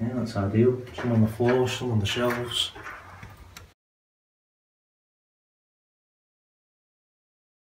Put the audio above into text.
Yeah, that's ideal. Some on the floor, some on the shelves.